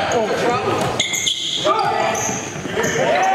Oh, Thank